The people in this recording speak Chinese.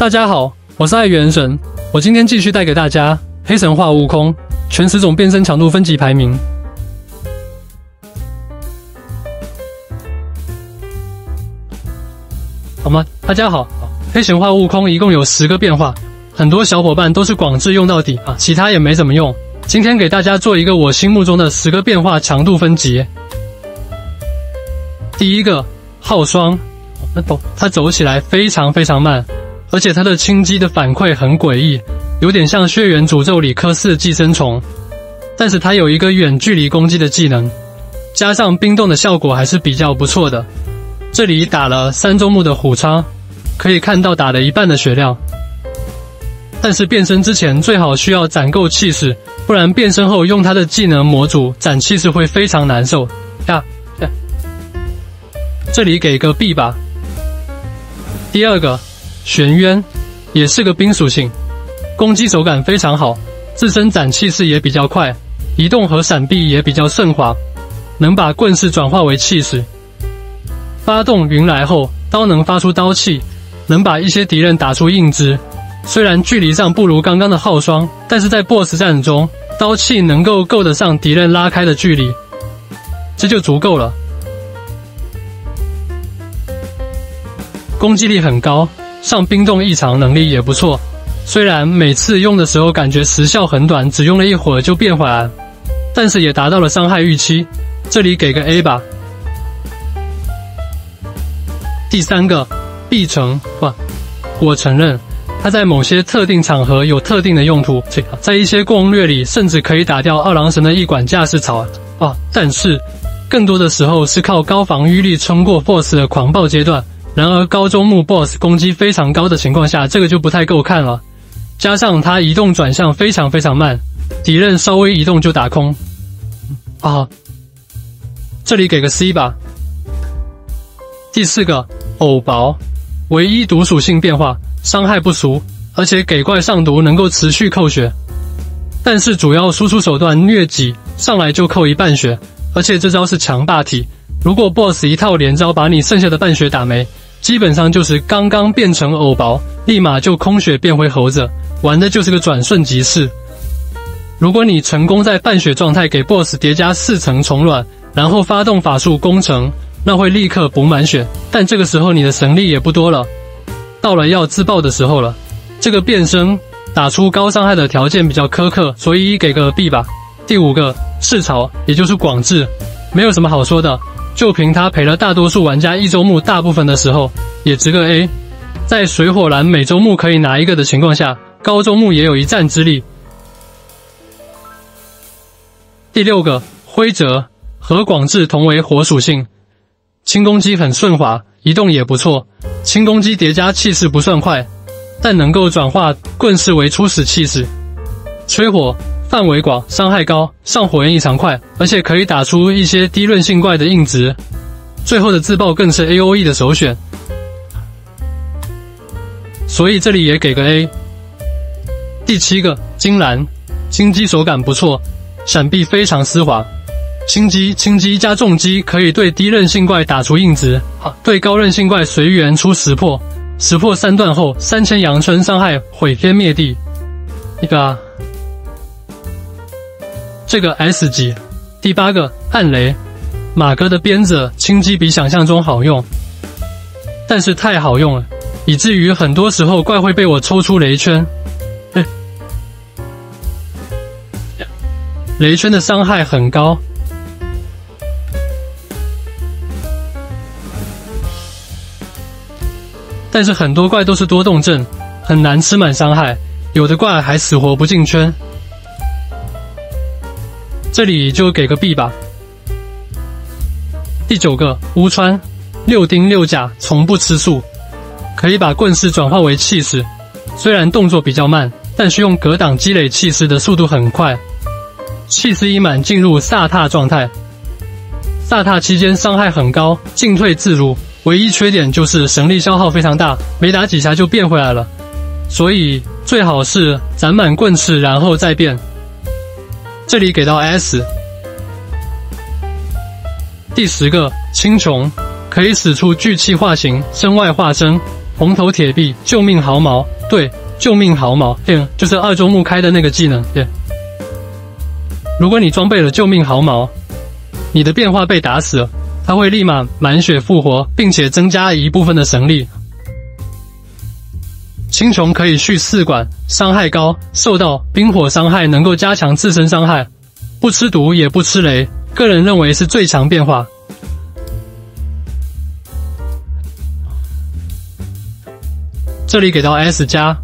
大家好，我是爱元神，我今天继续带给大家黑神话悟空全十种变身强度分级排名。好吗？大家好，黑神话悟空一共有十个变化，很多小伙伴都是广智用到底啊，其他也没怎么用。今天给大家做一个我心目中的十个变化强度分级。第一个浩霜，那走它走起来非常非常慢。而且它的轻击的反馈很诡异，有点像《血缘诅咒》里科斯寄生虫。但是它有一个远距离攻击的技能，加上冰冻的效果还是比较不错的。这里打了三周目的虎叉，可以看到打了一半的血量。但是变身之前最好需要攒够气势，不然变身后用他的技能模组攒气势会非常难受。呀，这里给个 B 吧。第二个。玄渊也是个冰属性，攻击手感非常好，自身攒气势也比较快，移动和闪避也比较顺滑，能把棍式转化为气势。发动云来后，刀能发出刀气，能把一些敌人打出硬直。虽然距离上不如刚刚的浩霜，但是在 BOSS 战中，刀气能够够得上敌人拉开的距离，这就足够了。攻击力很高。上冰冻异常能力也不错，虽然每次用的时候感觉时效很短，只用了一会儿就变回来，但是也达到了伤害预期，这里给个 A 吧。第三个，必成哇，我承认它在某些特定场合有特定的用途，在一些攻略里甚至可以打掉二郎神的一管架势草啊，但是更多的时候是靠高防御力冲过 BOSS 的狂暴阶段。然而高周目 BOSS 攻击非常高的情况下，这个就不太够看了。加上他移动转向非常非常慢，敌人稍微移动就打空。啊，这里给个 C 吧。第四个偶薄，唯一毒属性变化，伤害不俗，而且给怪上毒能够持续扣血。但是主要输出手段虐己，上来就扣一半血，而且这招是强霸体。如果 BOSS 一套连招把你剩下的半血打没。基本上就是刚刚变成藕薄，立马就空血变回猴子，玩的就是个转瞬即逝。如果你成功在半血状态给 BOSS 叠加四层虫卵，然后发动法术攻城，那会立刻补满血。但这个时候你的神力也不多了，到了要自爆的时候了。这个变身打出高伤害的条件比较苛刻，所以给个 B 吧。第五个赤潮，也就是广智，没有什么好说的。就凭他陪了大多数玩家一周目大部分的时候，也值个 A。在水火蓝每周目可以拿一个的情况下，高周目也有一战之力。第六个灰泽和广志同为火属性，轻攻击很顺滑，移动也不错。轻攻击叠加气势不算快，但能够转化棍式为初始气势，吹火。范围广，伤害高，上火焰异常快，而且可以打出一些低韧性怪的硬直。最后的自爆更是 A O E 的首选，所以这里也给个 A。第七个金兰，轻击手感不错，闪避非常丝滑，轻击轻击加重击可以对低韧性怪打出硬直，对高韧性怪随缘出石破，石破三段后三千阳春伤害毁天灭地，一个。这个 S 级，第八个暗雷，马哥的鞭子轻击比想象中好用，但是太好用了，以至于很多时候怪会被我抽出雷圈。雷圈的伤害很高，但是很多怪都是多动症，很难吃满伤害，有的怪还死活不进圈。这里就给个 B 吧。第九个乌川，六丁六甲，从不吃素，可以把棍式转化为气势。虽然动作比较慢，但是用格挡积累气势的速度很快。气势一满，进入萨踏状态。萨踏期间伤害很高，进退自如。唯一缺点就是神力消耗非常大，没打几下就变回来了。所以最好是攒满棍式，然后再变。这里给到 S。第十个青琼可以使出巨气化形、身外化身，红头铁臂，救命毫毛。对，救命毫毛，对，就是二周目开的那个技能。对，如果你装备了救命毫毛，你的变化被打死了，它会立马满血复活，并且增加一部分的神力。青虫可以续四管，伤害高，受到冰火伤害能够加强自身伤害，不吃毒也不吃雷，个人认为是最强变化。这里给到 S 加。